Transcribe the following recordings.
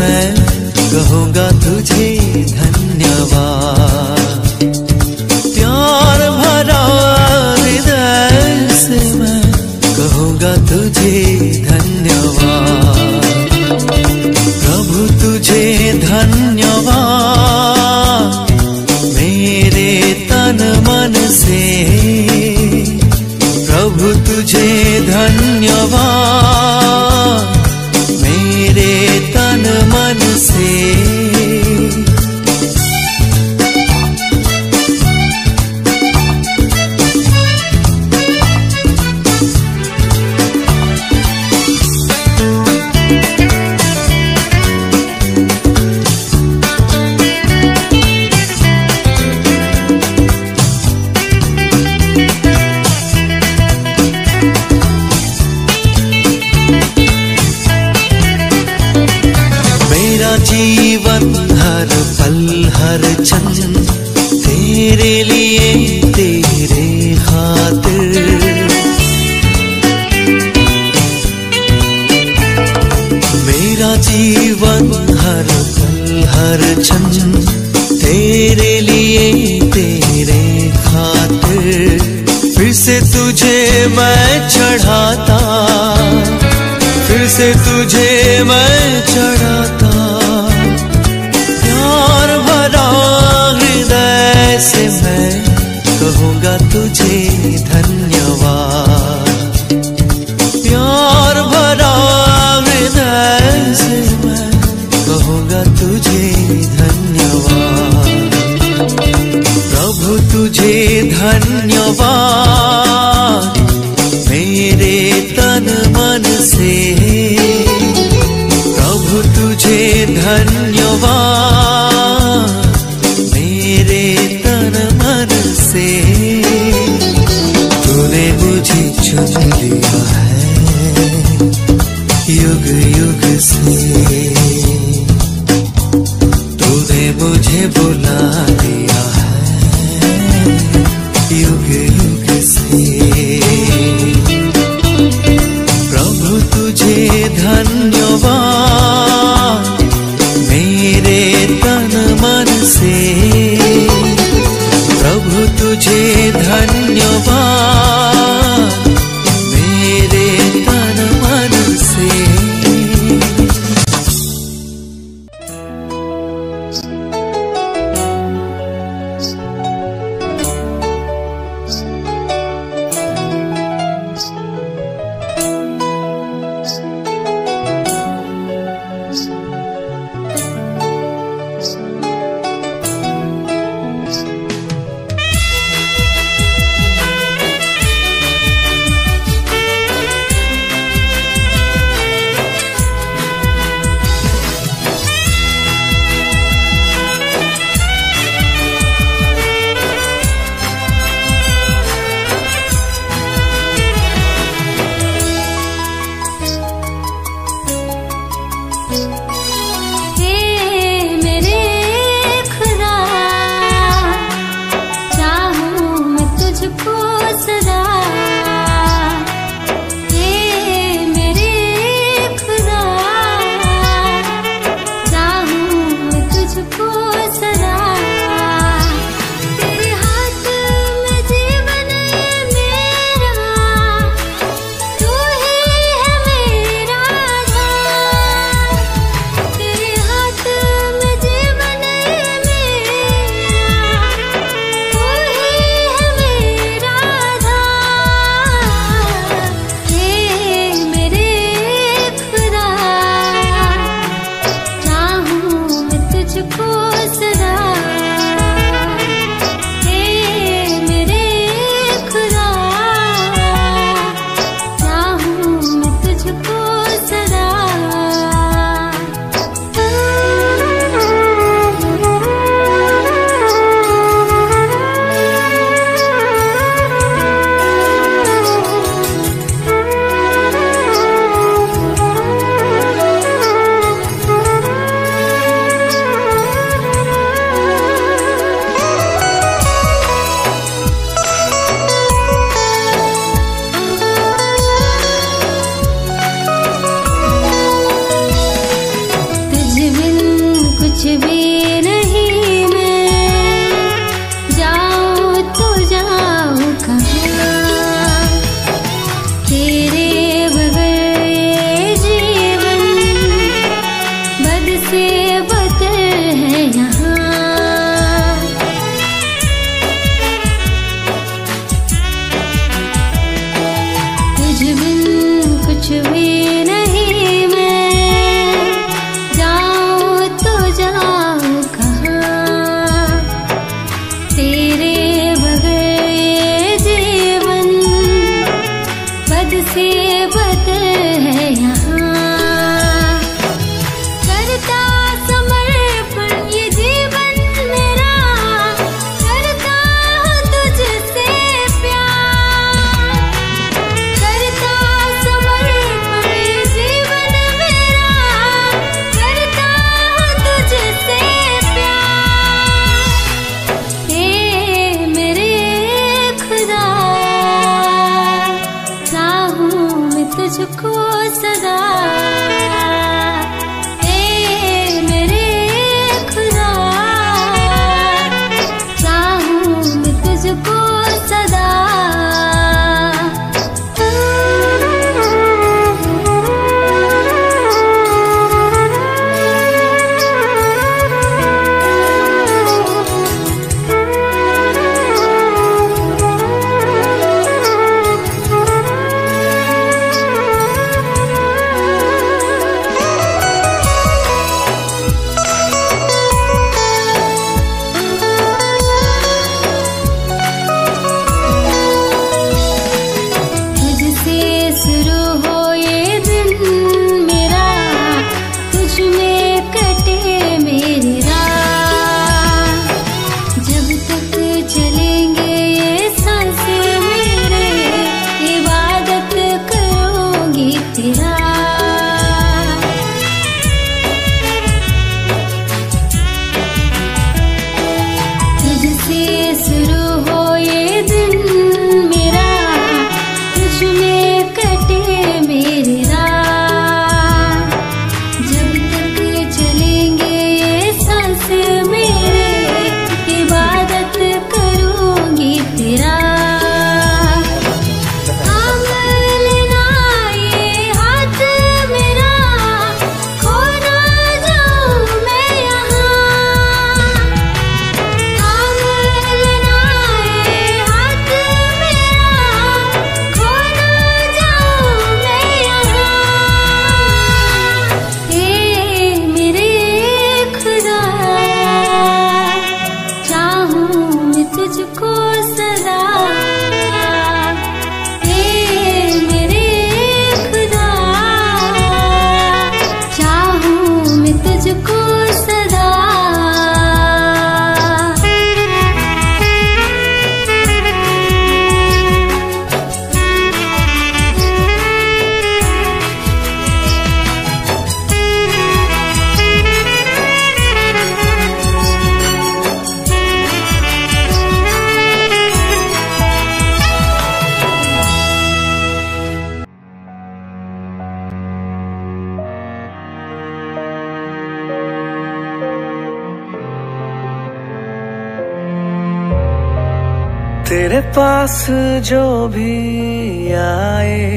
मैं कहूँगा तुझे धन्यवाद। प्यार भरा हृदय से मैं कहूँगा तुझे धन्यवाद। प्रभु तुझे धन्यवाद। मेरे तन मन से प्रभु तुझे धन्यवाद। मन से पास जो भी आए।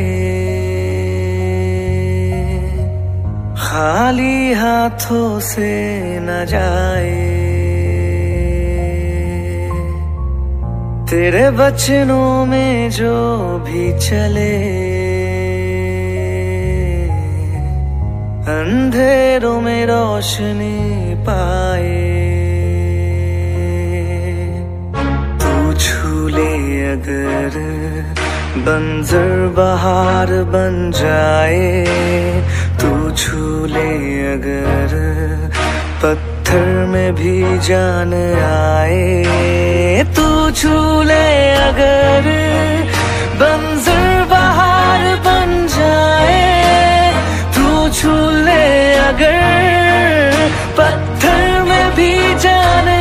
खाली हाथों से न जाए। तेरे बचनों में जो भी चले। अंधेरों में रोशनी पाए। बंजर बहार बन जाए, तू छू ले अगर पत्थर में भी जान आए। तू छू ले अगर बंजर बहार बन जाए, तू छू ले अगर पत्थर में भी जान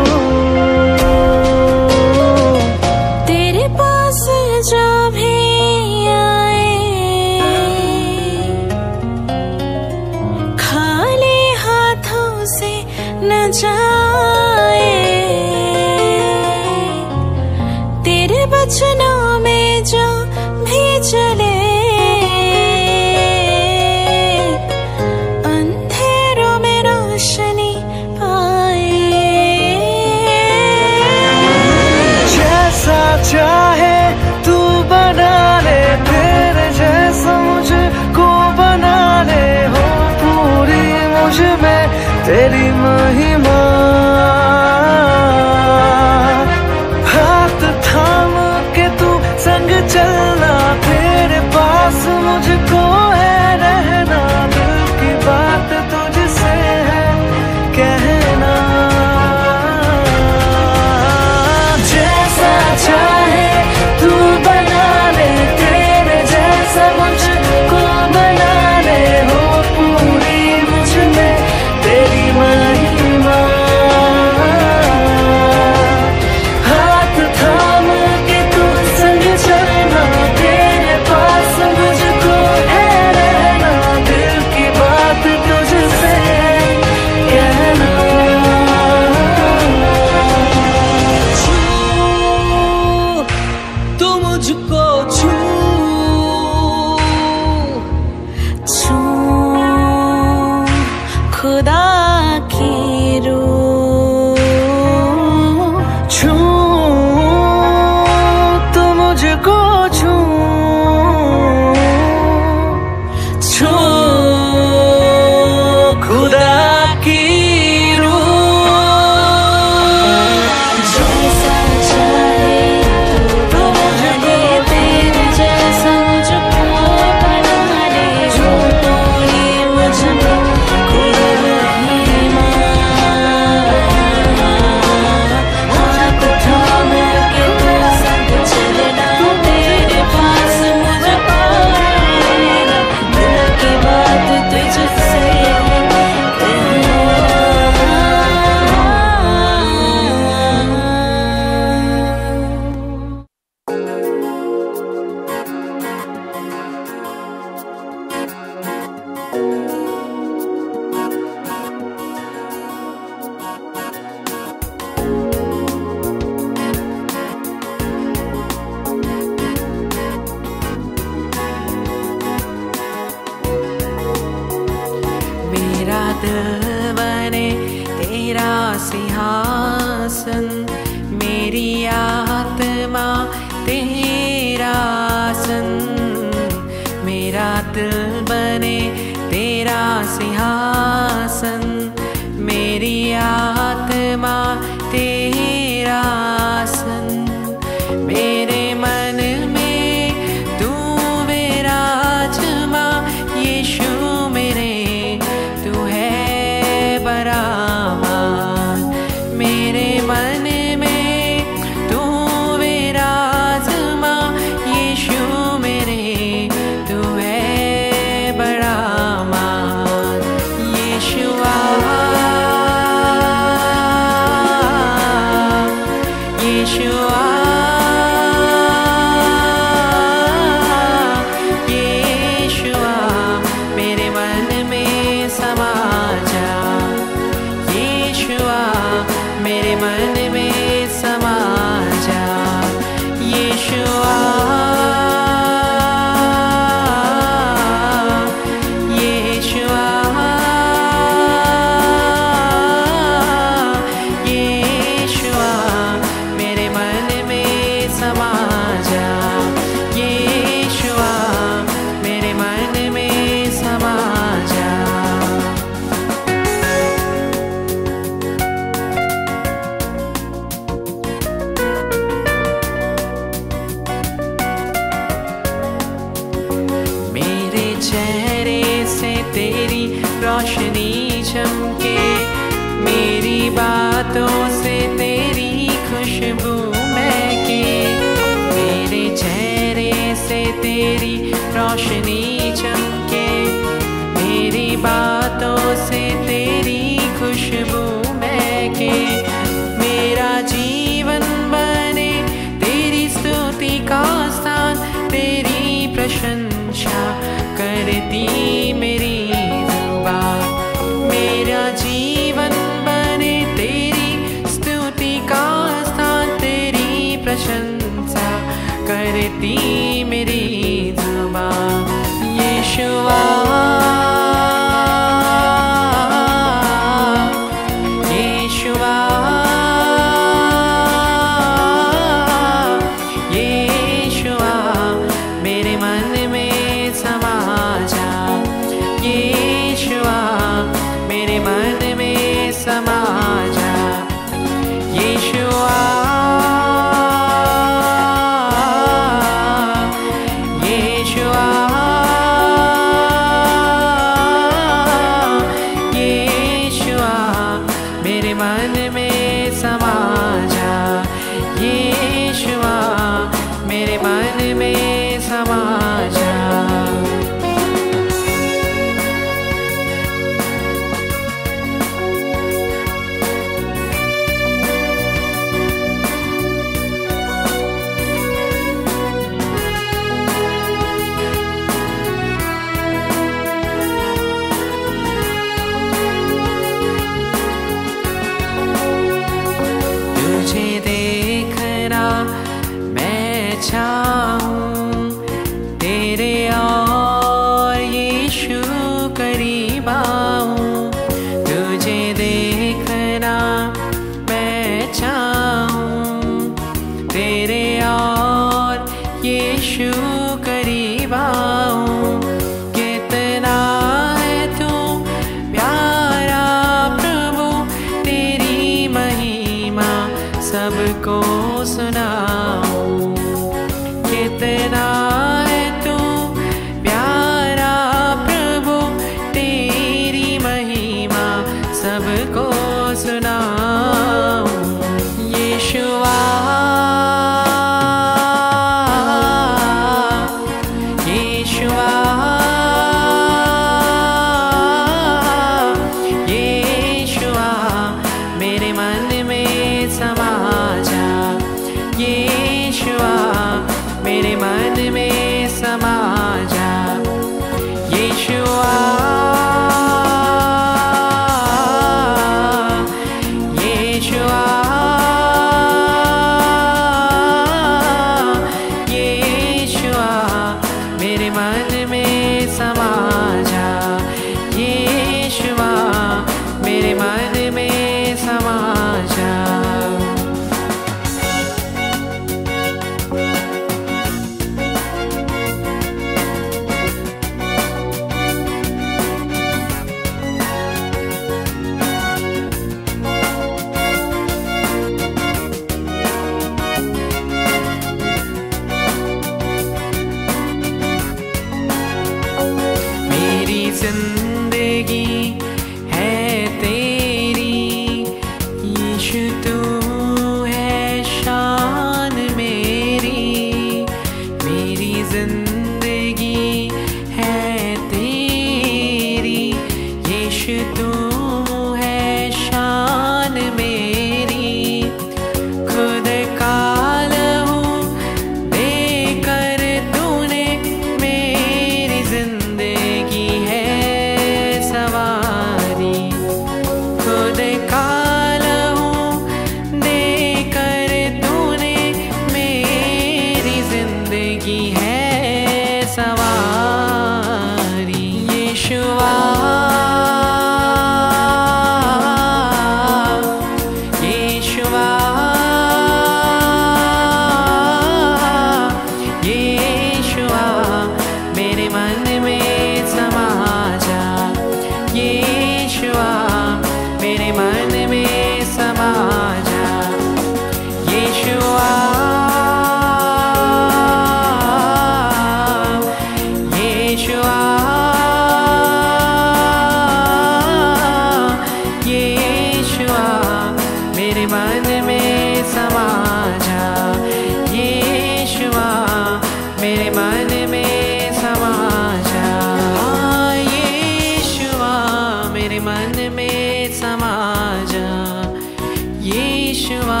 यीशुआ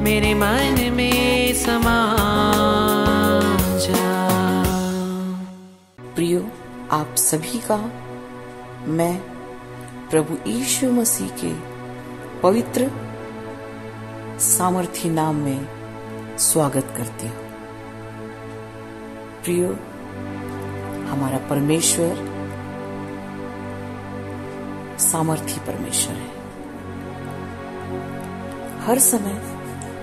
मेरे मन में समा जा। प्रियो, आप सभी का मैं प्रभु यीशु मसीह के पवित्र सामर्थी नाम में स्वागत करती हूँ। प्रियो, हमारा परमेश्वर सामर्थी परमेश्वर है। हर समय,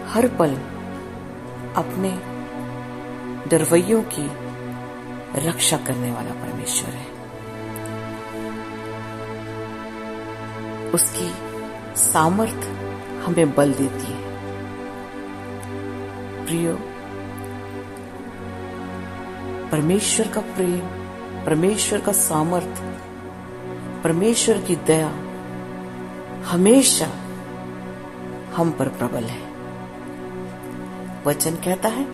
हर पल अपने डरवैयों की रक्षा करने वाला परमेश्वर है। उसकी सामर्थ हमें बल देती है। प्रियो, परमेश्वर का प्रेम, परमेश्वर का सामर्थ, परमेश्वर की दया हमेशा हम पर प्रबल है। वचन कहता है,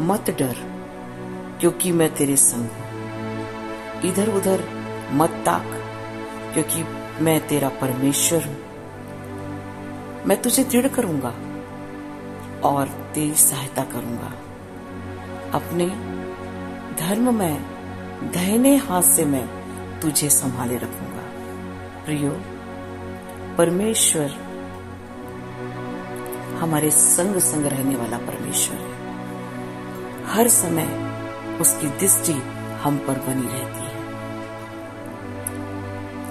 मत डर, क्योंकि मैं तेरे संग हूँ। इधर उधर मत ताक, क्योंकि मैं तेरा परमेश्वर हूँ। मैं तुझे दृढ़ करूँगा और तेरी सहायता करूँगा। अपने धर्म में दाहिने हाथ से मैं तुझे संभाले रखूँगा। प्रियो परमेश्वर हमारे संग संग रहने वाला परमेश्वर है। हर समय उसकी दृष्टि हम पर बनी रहती है।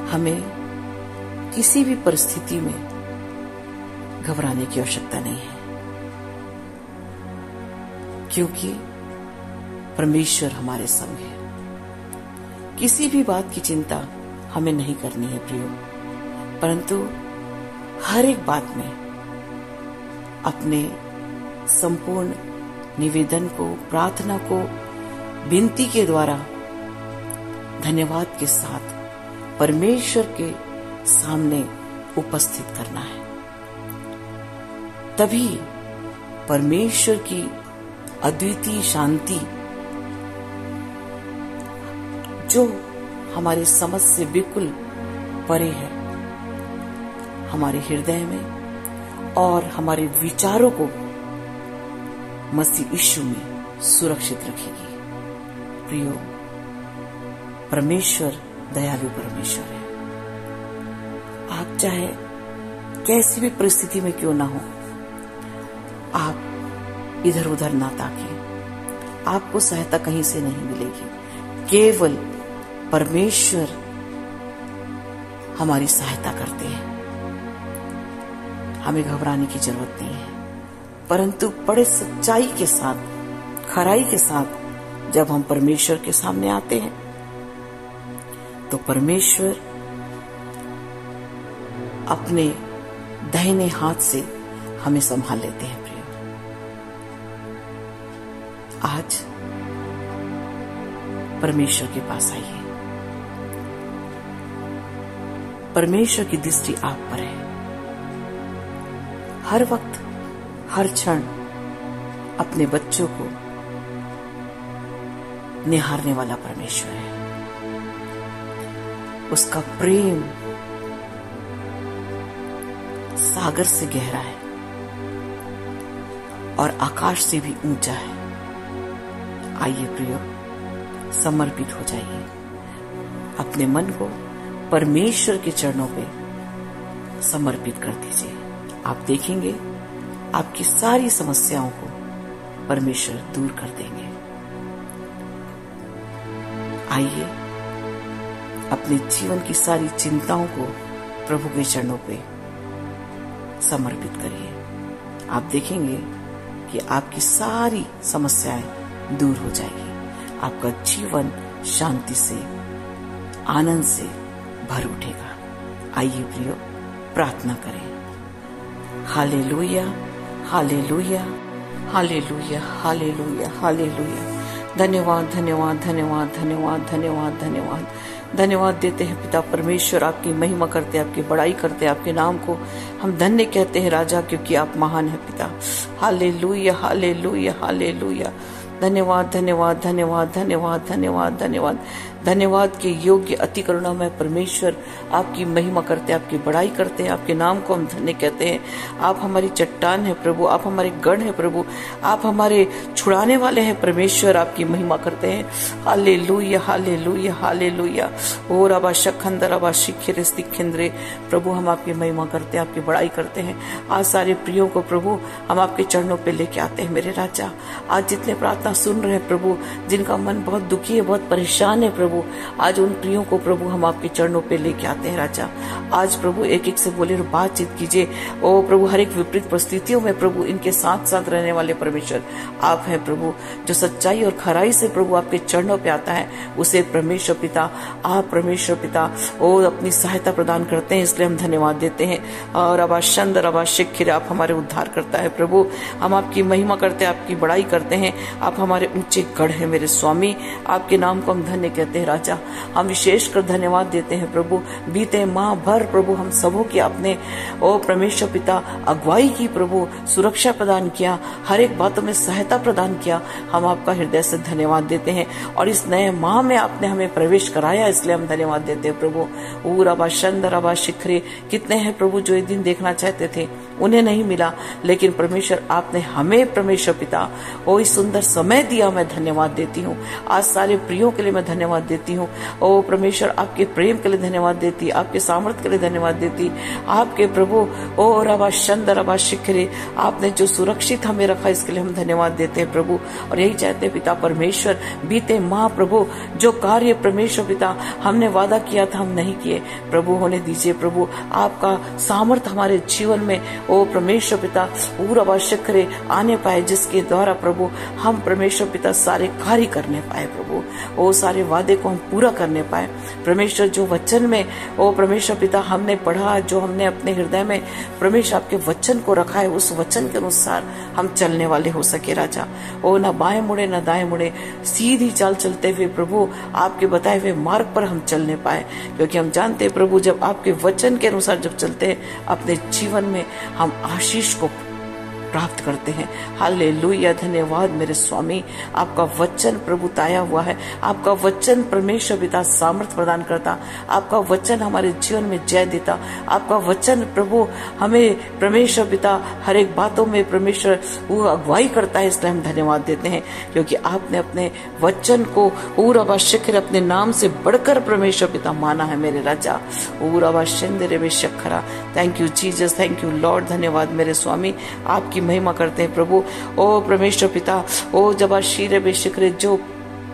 हमें किसी भी परिस्थिति में घबराने की आवश्यकता नहीं है। क्योंकि परमेश्वर हमारे संग है। किसी भी बात की चिंता हमें नहीं करनी है, प्रियो। परंतु हर एक बात में अपने संपूर्ण निवेदन को, प्रार्थना को, विनती के द्वारा धन्यवाद के साथ परमेश्वर के सामने उपस्थित करना है। तभी परमेश्वर की अद्वितीय शांति जो हमारे समझ से बिल्कुल परे है हमारे हृदय में और हमारे विचारों को मसीह यीशु में सुरक्षित रखेगी। प्रियो, परमेश्वर, दयालु परमेश्वर है। आप चाहे कैसी भी परिस्थिति में क्यों ना हो, आप इधर उधर ना ताकिए आपको सहायता कहीं से नहीं मिलेगी। केवल परमेश्वर हमारी सहायता करते हैं। हमें घबराने की ज़रूरत नहीं है। परंतु बड़े सच्चाई के साथ, खराई के साथ जब हम परमेश्वर के सामने आते हैं तो परमेश्वर अपने दहने हाथ से हमें संभाल लेते हैं, प्रिय। आज परमेश्वर के पास आइए। परमेश्वर की दृष्टि आप पर है। हर वक्त, हर क्षण अपने बच्चों को निहारने वाला परमेश्वर है। उसका प्रेम सागर से गहरा है और आकाश से भी ऊँचा है। आइए प्रियो, समर्पित हो जाइए। अपने मन को परमेश्वर के चरणों पे समर्पित कर दीजिए। आप देखेंगे, आपकी सारी समस्याओं को परमेश्वर दूर कर देंगे। आइए, अपने जीवन की सारी चिंताओं को प्रभु के चरणों पे समर्पित करिए। आप देखेंगे कि आपकी सारी समस्याएँ दूर हो जाएगी। आपका जीवन शांति से, आनंद से भर उठेगा। आइए प्रियो, प्रार्थना करें। हाले लोहिया हाले लोहिया हाले लोहिया हाले लोहिया हाले लोहिया धन्यवाद धन्यवाद धन्यवाद धन्यवाद धन्यवाद धन्यवाद। धन्यवाद देते हैं पिता परमेश्वर, आपकी महिमा करते हैं आपकी बड़ाई करते हैं आपके नाम को हम धन्य कहते हैं राजा, क्योंकि आप महान है पिता। हाले लुया हाले लुया हाले धन्यवाद धन्यवाद धन्यवाद धन्यवाद धन्यवाद धन्यवाद। धन्यवाद के योग्य अति करुणा में परमेश्वर आपकी महिमा करते हैं, आपकी बड़ाई करते हैं, आपके नाम को हम धन्य कहते हैं। आप हमारी चट्टान है प्रभु, आप हमारे गढ़ है प्रभु, आप हमारे छुड़ाने वाले हैं परमेश्वर, आपकी महिमा करते हैं। हाले लुया हाले लुया हाले लुया ओ रबा शखंदर रबा शिखिर स्तिखिंद्रे प्रभु, हम आपकी महिमा करते हैं, आपकी बड़ाई करते हैं। आज सारे प्रियो को प्रभु, हम आपके चरणों पे लेके आते हैं, मेरे राजा। आज जितने प्रार्थना सुन रहे हैं प्रभु, जिनका मन बहुत दुखी है, बहुत परेशान है प्रभु आज उन प्रियो को प्रभु हम आपके चरणों पे लेके आते हैं, राजा। आज प्रभु एक एक से बोले और बातचीत कीजिए। ओ प्रभु, हर एक विपरीत परिस्थितियों में प्रभु इनके साथ साथ रहने वाले परमेश्वर, आप हैं प्रभु, जो सच्चाई और खराई से प्रभु आपके चरणों पे आता है, उसे परमेश्वर पिता, आप परमेश्वर पिता, ओ अपनी सहायता प्रदान करते हैं, इसलिए हम धन्यवाद देते हैं। और अबा चंद्र अबा शिखिर आप हमारे उद्धार करता है प्रभु। हम आपकी महिमा करते हैं, आपकी बड़ाई करते हैं। आप हमारे ऊँचे गढ़ है मेरे स्वामी। आपके नाम को हम धन्य कहते हैं राजा। हम विशेष कर धन्यवाद देते हैं प्रभु। बीते माह भर प्रभु हम सबों की आपने ओ परमेश्वर पिता, अगुवाई की प्रभु, सुरक्षा प्रदान किया, हर एक बातों में सहायता प्रदान किया, हम आपका हृदय से धन्यवाद देते हैं। और इस नए माह में आपने हमें प्रवेश कराया, इसलिए हम धन्यवाद देते हैं प्रभु। ऊर अबा शंदर अबा शिखरे, कितने हैं प्रभु जो ये दिन देखना चाहते थे, उन्हें नहीं मिला। लेकिन परमेश्वर, आपने हमें परमेश्वर पिता, ओ इस सुंदर समय दिया, मैं धन्यवाद देती हूँ। आज सारे प्रियो के लिए मैं धन्यवाद देती हूँ। ओ परमेश्वर, आपके प्रेम के लिए धन्यवाद देती, आपके सामर्थ्य के लिए धन्यवाद देती। आपके प्रभु, ओ रबा शंदर रबा शिखरे, आपने जो सुरक्षित हमें रखा, इसके लिए हम धन्यवाद देते हैं प्रभु। और यही चाहते पिता परमेश्वर, बीते माह प्रभु जो कार्य परमेश्वर पिता, हमने वादा किया था, हम नहीं किए। प्रभु, होने दीजिए प्रभु, आपका सामर्थ्य हमारे जीवन में, ओ परमेश्वर पिता, पूरा शिखरे आने पाए, जिसके द्वारा प्रभु, हम परमेश्वर पिता सारे कार्य करने पाए प्रभु। ओ सारे वादे को हम पूरा करने पाए। परमेश्वर, जो वचन में, ओ परमेश्वर पिता, हमने पढ़ा, जो हमने अपने हृदय में परमेश्वर आपके वचन को रखा है, उस वचन के अनुसार हम चलने वाले हो सके राजा। ओ, न बाएँ मुड़े, न दाएँ मुड़े, सीधी चाल चलते हुए प्रभु आपके बताए हुए मार्ग पर हम चलने पाए। क्योंकि हम जानते हैं प्रभु, जब आपके वचन के अनुसार जब चलते हैं, अपने जीवन में हम आशीष को प्राप्त करते हैं। हाले धन्यवाद मेरे स्वामी। आपका वचन प्रभु ताया हुआ है। आपका वचन परमेश्वर पिता सामर्थ्य प्रदान करता। आपका वचन हमारे जीवन में जय देता। आपका वचन प्रभु हमें परमेश्वर पिता हर एक बातों में परमेश्वर वो अगुवाई करता है, इसलिए हम धन्यवाद देते हैं। क्योंकि आपने अपने वचन को ऊर शिखर अपने नाम से बढ़कर परमेश्वर पिता माना है मेरे राजा। ऊर शिंदे में शखरा। Thank you Jesus thank you Lord धन्यवाद मेरे स्वामी। आपकी महिमा करते हैं प्रभु। ओ परमेश्वर पिता ओ जब शीरे बेशिक्रे जो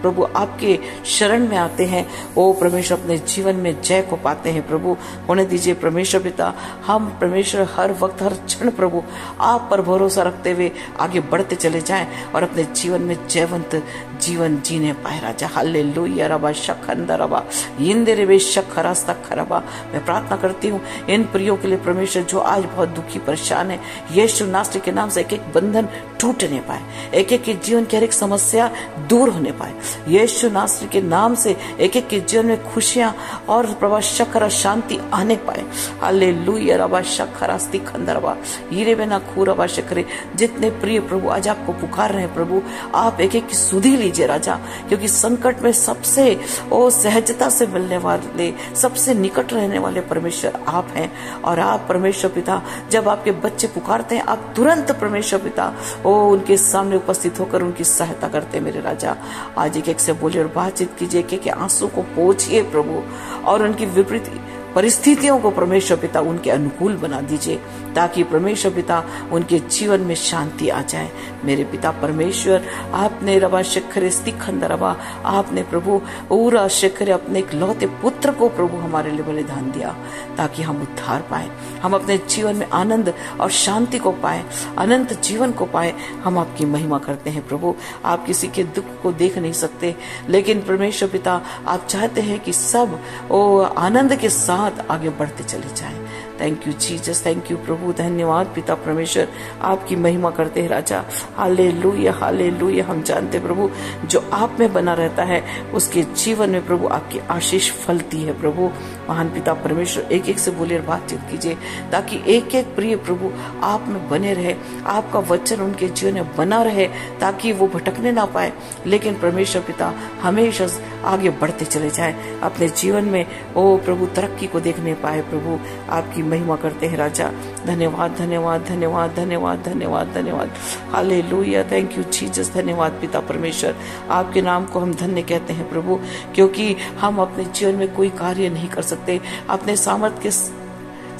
प्रभु आपके शरण में आते हैं। ओ परमेश्वर, अपने जीवन में जय को पाते हैं प्रभु। होने दीजिए परमेश्वर पिता, हम परमेश्वर हर वक्त, हर क्षण प्रभु, आप पर भरोसा रखते हुए आगे बढ़ते चले जाएँ और अपने जीवन में जयवंत जीवन जीने पाए राजा। हल्ले लोहिया रबा, शखंदा, रबा इंदे वे शखरा खरबा मैं प्रार्थना करती हूँ, इन प्रियो के लिए परमेश्वर, जो आज बहुत दुखी, परेशान है, यीशु नास्ति के नाम से एक एक बंधन टूटने पाए एक एक के जीवन की हर एक समस्या दूर होने पाए। यीशु नासरी के नाम से एक एक के जीवन में खुशियाँ और प्रभा शकर शांति आने पाए। हाले लुया रबा शखर अस्ति खंदरबा हीरे बिना खूरबा शकरे जितने प्रिय प्रभु आज आपको पुकार रहे प्रभु, आप एक एक की सुधी लीजिए राजा, क्योंकि संकट में सबसे, ओ, सहजता से मिलने वाले, सबसे निकट रहने वाले परमेश्वर आप हैं। और आप परमेश्वर पिता, जब आपके बच्चे पुकारते हैं, आप तुरंत परमेश्वर पिता, ओ, उनके सामने उपस्थित होकर उनकी सहायता करते मेरे राजा। आज एक से बोलिए और बातचीत कीजिए कि आँसू को पोछिए प्रभु, और उनकी विपरीत परिस्थितियों को परमेश्वर पिता उनके अनुकूल बना दीजिए, ताकि परमेश्वर पिता उनके जीवन में शांति आ जाए। मेरे पिता परमेश्वर, आपने रवा शिखर स्तिखंद रबा आपने प्रभु पूरा शिखर अपने एक लौते पुत्र को प्रभु हमारे लिए बलिदान दिया, ताकि हम उद्धार पाए। हम अपने जीवन में आनंद और शांति को पाए, अनंत जीवन को पाए। हम आपकी महिमा करते हैं प्रभु। आप किसी के दुख को देख नहीं सकते, लेकिन परमेश्वर पिता, आप चाहते हैं कि सब, ओ आनंद के साथ आगे बढ़ते चले जाएँ। Thank you Jesus thank you प्रभु धन्यवाद, पिता परमेश्वर। आपकी महिमा करते हैं, राजा। हाले लुया हाले लुया हम जानते प्रभु, जो आप में बना रहता है, उसके जीवन में प्रभु आपकी आशीष फलती है, प्रभु। महान पिता परमेश्वर एक एक से बोले बातचीत कीजिए, ताकि एक एक प्रिय प्रभु आप में बने रहे, आपका वचन उनके जीवन में बना रहे, ताकि वो भटकने ना पाए। लेकिन परमेश्वर पिता हमेशा आगे बढ़ते चले जाए, अपने जीवन में, ओ प्रभु, तरक्की को देखने पाए, प्रभु। आपकी महिमा करते हैं राजा। धन्यवाद धन्यवाद धन्यवाद धन्यवाद धन्यवाद धन्यवाद। हाले लोहिया थैंक यू जीजस धन्यवाद पिता परमेश्वर। आपके नाम को हम धन्य कहते हैं प्रभु, क्योंकि हम अपने जीवन में कोई कार्य नहीं कर सकते। अपने सामर्थ्य के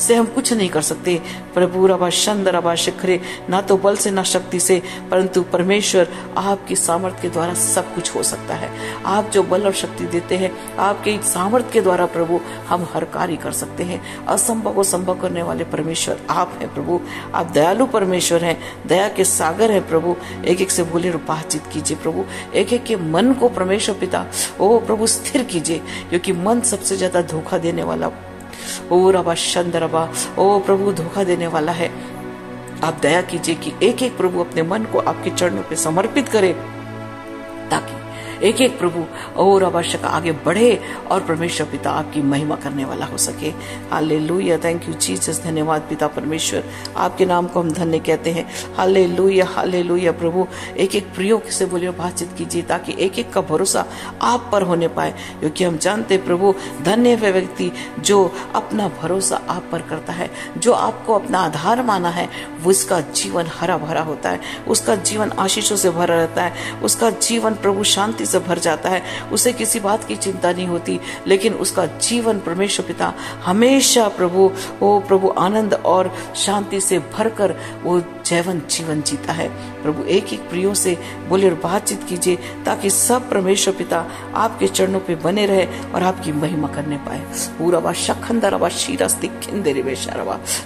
से हम कुछ नहीं कर सकते। प्रभु, रबा शंद रबा, शिखरे, ना तो बल से, ना शक्ति से, परंतु परमेश्वर आपकी सामर्थ्य के द्वारा सब कुछ हो सकता है। आप जो बल और शक्ति देते हैं, आपके सामर्थ्य के द्वारा प्रभु हम हर कार्य कर सकते हैं। असंभव को संभव करने वाले परमेश्वर आप हैं प्रभु। आप दयालु परमेश्वर हैं, दया के सागर हैं प्रभु। एक एक से बोले और बातचीत कीजिए प्रभु। एक एक के मन को परमेश्वर पिता, ओ प्रभु स्थिर कीजिए, क्योंकि मन सबसे ज़्यादा धोखा देने वाला ओ रबा, शंद रबा, ओ प्रभु, धोखा देने वाला है। आप दया कीजिए कि एक एक प्रभु अपने मन को आपके चरणों पर समर्पित करे, ताकि एक एक प्रभु और आवश्यक आगे बढ़े और परमेश्वर पिता आपकी महिमा करने वाला हो सके। हाले लुया थैंक यू जीसस धन्यवाद पिता परमेश्वर। आपके नाम को हम धन्य कहते हैं। हाले लुया हाले लुया प्रभु। एक एक प्रियो से बोलिए बातचीत कीजिए ताकि एक एक का भरोसा आप पर होने पाए। क्योंकि हम जानते प्रभु, धन्य वे व्यक्ति जो अपना भरोसा आप पर करता है, जो आपको अपना आधार माना है। उसका जीवन हरा भरा होता है। उसका जीवन आशीषों से भरा रहता है। उसका जीवन प्रभु शांति से भर जाता है। उसे किसी बात की चिंता नहीं होती, लेकिन उसका जीवन परमेश्वर पिता हमेशा प्रभु, ओ प्रभु आनंद और शांति से भरकर वो जैवन जीवन जीता है। प्रभु एक एक प्रियो से बोले और बातचीत कीजिए, ताकि सब परमेश्वर पिता आपके चरणों पे बने रहे और आपकी महिमा करने पाए। पूरा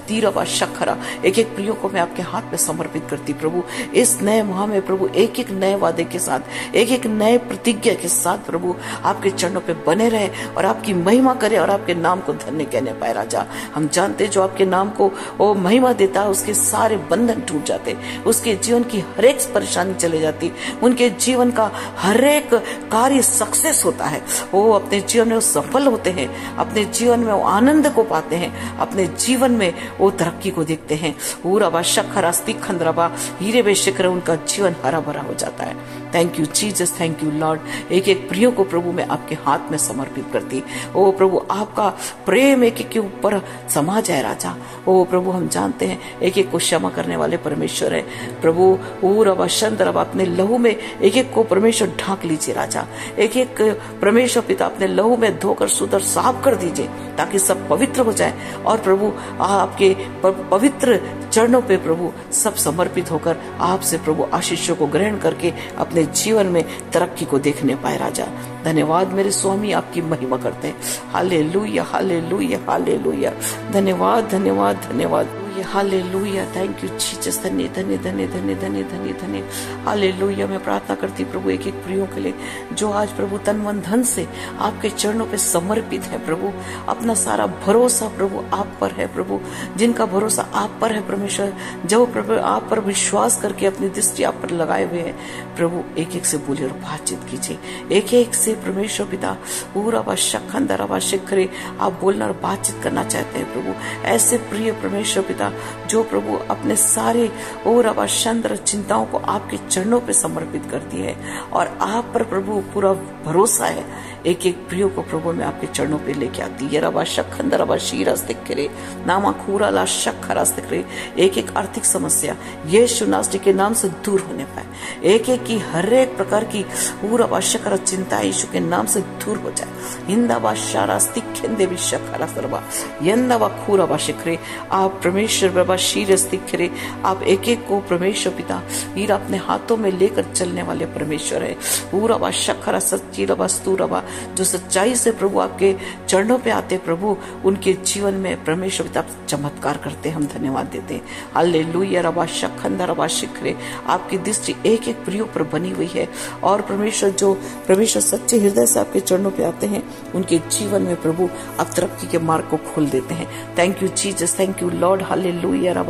तीरवा शखरा। एक एक प्रियो को मैं आपके हाथ में समर्पित करती प्रभु। इस नए माह में, प्रभु एक एक नए वादे के साथ एक एक नए प्रतिज्ञा के साथ, प्रभु, आपके चरणों पे बने रहे और आपकी महिमा करे और आपके नाम को धन्य कहने पाए, राजा। हम जानते जो आपके नाम को वो महिमा देता है, उसके सारे बंधन टूट जाते उसके जीवन की हर एक परेशानी चले जाती। उनके जीवन का हर एक कार्य सक्सेस होता है। वो अपने जीवन में सफल होते हैं, अपने जीवन में वो आनंद को पाते हैं, अपने जीवन में वो तरक्की को देखते हैं। ऊरबा शखरा अस्ति खंद्रबा हीरे बे शिखर, उनका जीवन हरा भरा हो जाता है। Thank you Jesus thank you Lord एक एक प्रियो को प्रभु मैं आपके हाथ में समर्पित करती। ओ प्रभु, आपका प्रेम एक एक के ऊपर समा जाए राजा। ओ प्रभु, हम जानते हैं एक एक को क्षमा करने वाले परमेश्वर है। प्रभु ओ रबा शंद अपने लहू में एक एक को परमेश्वर ढांक लीजिए राजा। एक एक परमेश्वर पिता अपने लहू में धोकर, सुधर, साफ़ कर दीजिए, ताकि सब पवित्र हो जाए। और प्रभु आपके पवित्र चरणों पे प्रभु सब समर्पित होकर आपसे प्रभु आशीषों को ग्रहण करके अपने जीवन में तरक्की को देखने पाए राजा। धन्यवाद मेरे स्वामी, आपकी महिमा करते हैं। हाले लुया हाले लुया हाले लुया धन्यवाद धन्यवाद धन्यवाद। करिए हालेलुया थैंक यू जीसस धन्य धन्य धन्य धन्य धन्य धन्य धन्य. हालेलुया मैं प्रार्थना करती प्रभु एक एक प्रियो के लिए, जो आज प्रभु तन मन धन से आपके चरणों पे समर्पित है प्रभु। अपना सारा भरोसा प्रभु आप पर है प्रभु। जिनका भरोसा आप पर है परमेश्वर जो प्रभु आप पर विश्वास करके अपनी दृष्टि आप पर लगाए हुए हैं, प्रभु एक एक से बोलिए और बातचीत कीजिए। एक एक से परमेश्वर पिता, पूरा व शखंदर व शिखरे आप बोलना और बातचीत करना चाहते हैं प्रभु। ऐसे प्रिय परमेश्वर पिता जो प्रभु अपने सारे और चंद्र चिंताओं को आपके चरणों पर समर्पित करती है और आप पर प्रभु पूरा भरोसा है एक एक प्रियो को प्रभु में आपके चरणों पे लेके आती है। रबा शखंदर रबा शीरा करे, नामा खूरा ला शखरा करे। एक एक आर्थिक समस्या ये नास्टी के नाम से दूर होने पाए। एक एक की हर एक प्रकार की पूरा बाशकर चिंता यीशु के नाम से दूर हो जाए। हिंदा बाशारा स्तिखेंदे भी शखरा सरबा यंदा वा खूरा बाशिखरे आप परमेश्वर बाबा शीर स्तिखरे आप एक एक को परमेश्वर पिता हीर अपने हाथों में लेकर चलने वाले परमेश्वर है। बा, शखरा, सच्ची रबा स्तू रबा, जो सच्चाई से प्रभु आपके चरणों पे आते प्रभु, उनके जीवन में परमेश्वर पिता चमत्कार करते हम धन्यवाद देते हैं। अल्ले लुया रबा, शखंदा, रबा शिखरे आपकी दृष्टि एक एक प्रियो पर बनी हुई है। और परमेश्वर जो, परमेश्वर सच्चे हृदय से आपके चरणों पे आते हैं, उनके जीवन में प्रभु आप तरक्की के मार्ग को खोल देते हैं। Thank you Jesus thank you Lord हाले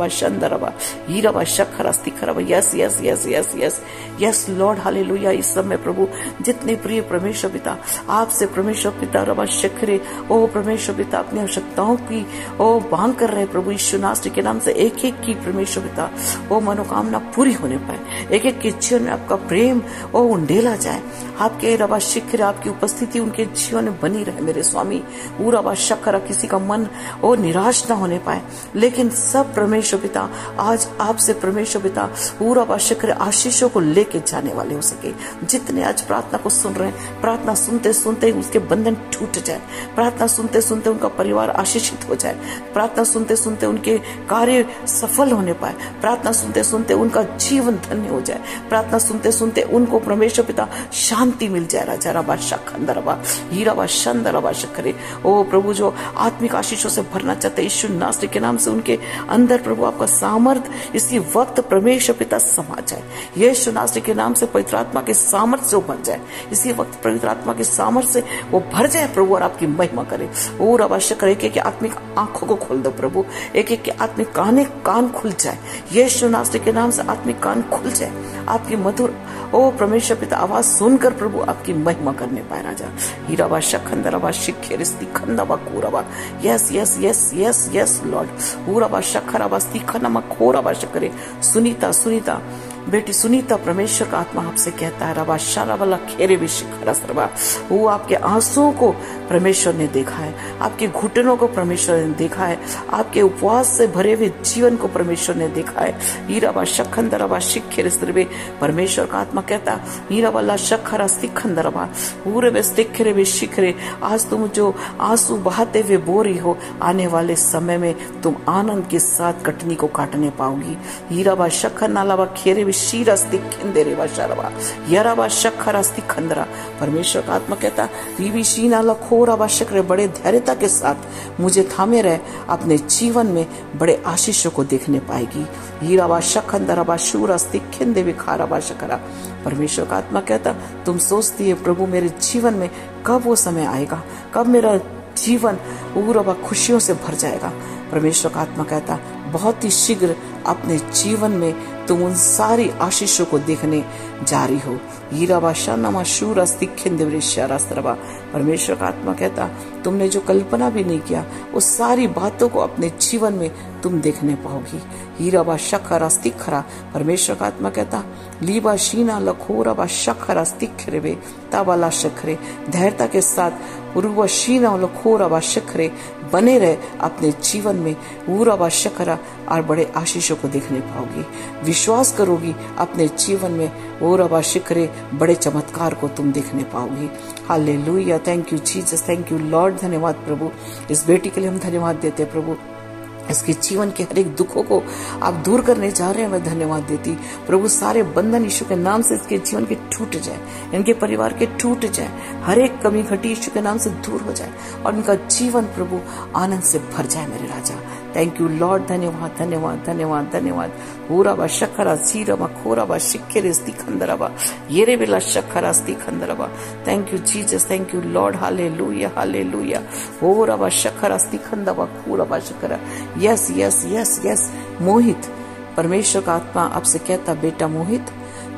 शंदा रबा ही रबा शखरा स्तिखरा yes yes yes yes yes yes Lord इस समय प्रभु, जितने प्रिय परमेश्वर पिता, आपसे परमेश्वर पिता रबा शखरे ओ परमेश्वर पिता, अपनी आवश्यकताओं की, ओ मांग कर रहे प्रभु यीशु नास्टी के नाम से एक एक की परमेश्वर पिता, ओ मनोकामना पूरी होने पाए। एक एक के जीवन में आपका प्रेम, ओ उंडेला जाए। आपके रबा शिखर आपकी उपस्थिति उनके जीवन में बनी रहे मेरे स्वामी। वो रबा शक्कर किसी का मन, ओ निराश ना होने पाए। लेकिन सब परमेश्वर पिता, आज आपसे परमेश्वर पिता, पूरा रबा शक्कर आशीषों को लेके जाने वाले हो सके। जितने आज प्रार्थना को सुन रहे हैं, प्रार्थना सुनते सुनते उसके बंधन टूट जाए। प्रार्थना सुनते सुनते उनका परिवार आशीषित हो जाए। प्रार्थना सुनते सुनते उनके कार्य सफल होने पाए। प्रार्थना सुनते सुनते उनका जीवन धन्य हो जाए। प्रार्थना सुनते सुनते उनको परमेश्वर पिता शांति मिल जाए। राजा रबा शखंदरबा, हीराबा शंदरबा शखरे। ओ प्रभु जो आत्मिक आशीषों से भरना चाहते यीशु नास्तिक के नाम से उनके अंदर प्रभु आपका सामर्थ इसी वक्त परमेश्वर पिता समा जाए। यीशु नास्तिक के नाम से पवित्र आत्मा के सामर्थ्य से बन जाए। इसी वक्त पवित्र आत्मा के सामर्थ्य से वो भर जाए प्रभु और आपकी महिमा करे। और आवश्यक एक एक आत्मिक आँखों को खोल दो प्रभु। एक एक आत्मिक काने कान खुल जाए। यीशु नास्तिक के नाम से आत्मिक कान खुल जाए। आपकी मधुर ओ परमेश्वर पिता, आवाज़ सुनकर प्रभु आपकी महिमा करने पाए राजा। हीराबा शखंदराबा शिखेरिस्ती खंदाबा कोराबा। Yes yes yes yes yes Lord पूराबा शखराबा स्ती खनामा खोराबा शकरे सुनीता सुनीता बेटी सुनीता परमेश्वर का आत्मा आपसे कहता है, रबा शारा वाला खेरे भी शिखरा सरबा वो आपके आंसुओं को परमेश्वर ने देखा है, आपके घुटनों को परमेश्वर ने देखा है, आपके उपवास से भरे हुए जीवन को परमेश्वर ने देखा है। हीराबा शखंदरबा शिखेर स्त्रिबे परमेश्वर का आत्मा कहता हीरा वाला शखरा सिखंदरबा पूरे में स्तिखरे भी शिखरे। आज तुम जो आँसू बहाते हुए बो रही हो, आने वाले समय में तुम आनंद के साथ कटनी को काटने पाओगी। हीराबा शखर नालाबा, खेरे भी शीरस्ति खिंदेरेवा शरवा यराबा शखरस्ति खंदरा परमेश्वर का आत्मा कहता रीवी शीना लखोरा शक्र बड़े धैर्यता के साथ मुझे थामे रहे, अपने जीवन में बड़े आशीषों को देखने पाएगी। हीराबा शखंदराबा शूरस्ति खिंदे विखाराबा शकरा परमेश्वर का आत्मा कहता, तुम सोचती है प्रभु मेरे जीवन में कब वो समय आएगा? कब मेरा जीवन उग्र खुशियों से भर जाएगा? परमेश्वर का आत्मा कहता, बहुत ही शीघ्र अपने जीवन में तुम उन सारी आशीषों को देखने हो। शानमा शूर अस्तिख्यंद्रबा परमेश्वर का आत्मा कहता, तुमने जो कल्पना भी नहीं किया वो सारी बातों को अपने जीवन में तुम देखने पाओगी। हीराबा शखर अस्तिखरा परमेश्वर का आत्मा कहता, लीबा शीना लखोराबा शखर अस्तिखरे ताबाला शखरे। धैर्यता के साथ उरुवा शीना लखोराबा शखरे बने रहे, अपने जीवन में ऊराबा शकरा और बड़े आशीषों को देखने पाओगी। विश्वास करोगी, अपने जीवन में वो अब शिखरे बड़े चमत्कार को तुम देखने पाओगी। हाल thank you Jesus thank you Lord धन्यवाद, प्रभु। इस बेटी के लिए हम धन्यवाद देते प्रभु। इसके जीवन के हर एक दुखों को आप दूर करने जा रहे हैं, मैं धन्यवाद देती। प्रभु, सारे बंधन यीशु के नाम से इसके जीवन के टूट जाए, इनके परिवार के टूट जाए, हर एक कमी, घटी यीशु के नाम से दूर हो जाए, और इनका जीवन प्रभु आनंद से भर जाए मेरे राजा। थैंक यू लॉर्ड धन्यवाद धन्यवाद धन्यवाद धन्यवाद। पूरा बा शखरा सीरमा खोरा बा शिखर स्ती खंदरबा येरे बिला शखरा खंदरबा thank you Jesus thank you Lord hallelujah hallelujah बा शखरा खंदबा पूरा बा शखरा। Yes yes yes yes Mohit, परमेश्वर का आत्मा आपसे कहता, बेटा मोहित